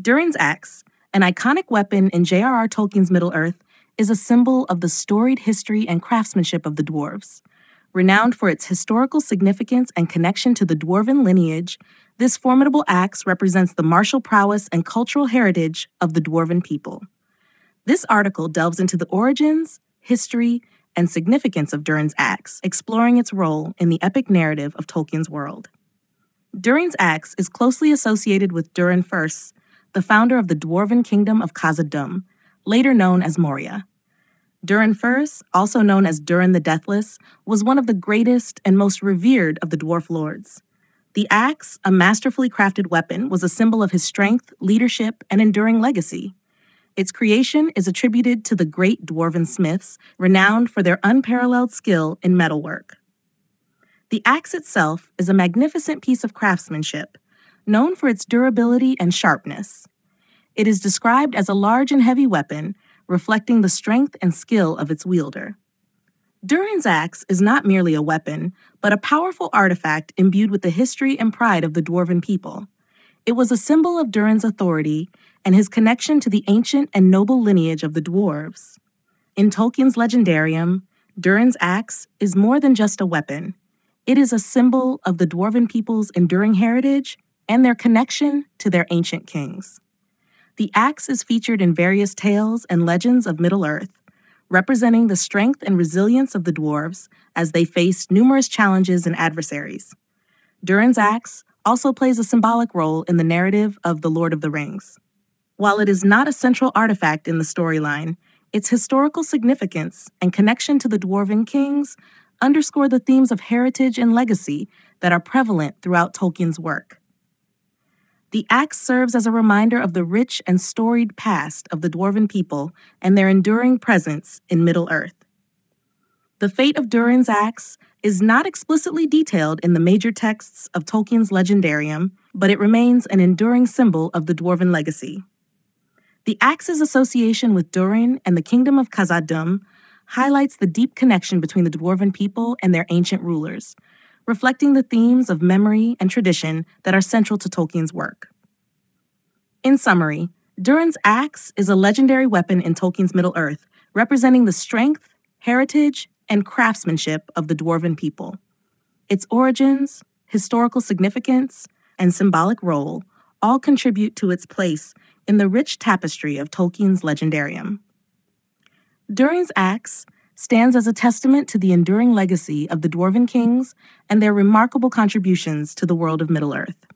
Durin's axe, an iconic weapon in J.R.R. Tolkien's Middle Earth, is a symbol of the storied history and craftsmanship of the dwarves. Renowned for its historical significance and connection to the dwarven lineage, this formidable axe represents the martial prowess and cultural heritage of the dwarven people. This article delves into the origins, history, and significance of Durin's axe, exploring its role in the epic narrative of Tolkien's world. Durin's axe is closely associated with Durin First, the founder of the dwarven kingdom of Khazad-dûm, later known as Moria. Durin First, also known as Durin the Deathless, was one of the greatest and most revered of the dwarf lords. The axe, a masterfully crafted weapon, was a symbol of his strength, leadership, and enduring legacy. Its creation is attributed to the great dwarven smiths, renowned for their unparalleled skill in metalwork. The axe itself is a magnificent piece of craftsmanship, known for its durability and sharpness. It is described as a large and heavy weapon, reflecting the strength and skill of its wielder. Durin's axe is not merely a weapon, but a powerful artifact imbued with the history and pride of the dwarven people. It was a symbol of Durin's authority and his connection to the ancient and noble lineage of the dwarves. In Tolkien's legendarium, Durin's axe is more than just a weapon. It is a symbol of the dwarven people's enduring heritage and their connection to their ancient kings. The axe is featured in various tales and legends of Middle Earth, representing the strength and resilience of the dwarves as they faced numerous challenges and adversaries. Durin's axe also plays a symbolic role in the narrative of The Lord of the Rings. While it is not a central artifact in the storyline, its historical significance and connection to the dwarven kings underscore the themes of heritage and legacy that are prevalent throughout Tolkien's work. The axe serves as a reminder of the rich and storied past of the Dwarven people and their enduring presence in Middle Earth. The fate of Durin's axe is not explicitly detailed in the major texts of Tolkien's legendarium, but it remains an enduring symbol of the Dwarven legacy. The axe's association with Durin and the kingdom of Khazad-dûm highlights the deep connection between the Dwarven people and their ancient rulers, reflecting the themes of memory and tradition that are central to Tolkien's work. In summary, Durin's axe is a legendary weapon in Tolkien's Middle Earth, representing the strength, heritage, and craftsmanship of the Dwarven people. Its origins, historical significance, and symbolic role all contribute to its place in the rich tapestry of Tolkien's legendarium. Durin's axe stands as a testament to the enduring legacy of the Dwarven kings and their remarkable contributions to the world of Middle Earth.